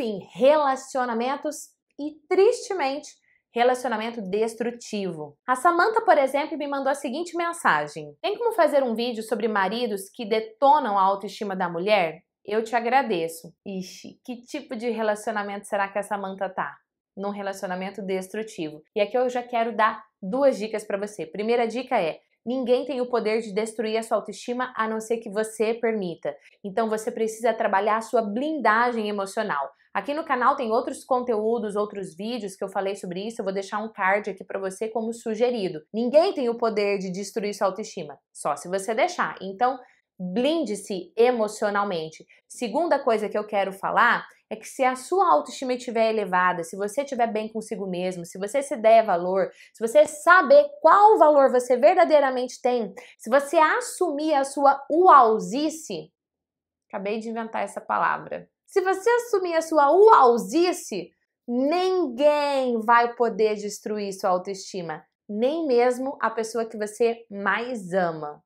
enfim, relacionamentos e tristemente relacionamento destrutivo. A Samantha, por exemplo, me mandou a seguinte mensagem: Tem como fazer um vídeo sobre maridos que detonam a autoestima da mulher? Eu te agradeço. Ixi, que tipo de relacionamento será que a Samantha tá? Num relacionamento destrutivo. E aqui eu já quero dar duas dicas para você. Primeira dica é: Ninguém tem o poder de destruir a sua autoestima a não ser que você permita. Então você precisa trabalhar a sua blindagem emocional. Aqui no canal tem outros conteúdos, outros vídeos que eu falei sobre isso. Eu vou deixar um card aqui para você como sugerido. Ninguém tem o poder de destruir sua autoestima, só se você deixar. Então, blinde-se emocionalmente. Segunda coisa que eu quero falar é que se a sua autoestima estiver elevada, se você estiver bem consigo mesmo, se você se der valor, se você saber qual valor você verdadeiramente tem, se você assumir a sua uauzice, acabei de inventar essa palavra. Se você assumir a sua uauzice, ninguém vai poder destruir sua autoestima, nem mesmo a pessoa que você mais ama.